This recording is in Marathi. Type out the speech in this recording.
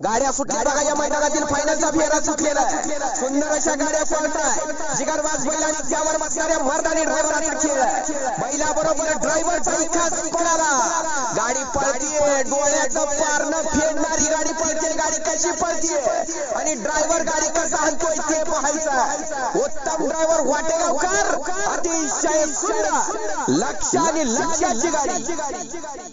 गाड्या फुटल्या. बघा या मैदानातील फायनलचा फेरा सुटलेला आहे. सुंदर अशा गाड्या पळताय. जिगरबाज बैल आणि त्यावर बसणाऱ्या मर्दानी ड्रायव्हरांचा खेळ बैला बरोबर ड्रायव्हर खास पळाला गाडी पळतीये. डोळ्याचं पारणं फेडणारी गाडी पळते गाडी कशी पळतीये. आणि ड्रायव्हर गाडी कसा हलतोय ते पाहायचा. उत्तम ड्रायव्हर वाटेगावकर. अतिशय सुंदर. लक्ष आणि लक्षाची गाडी.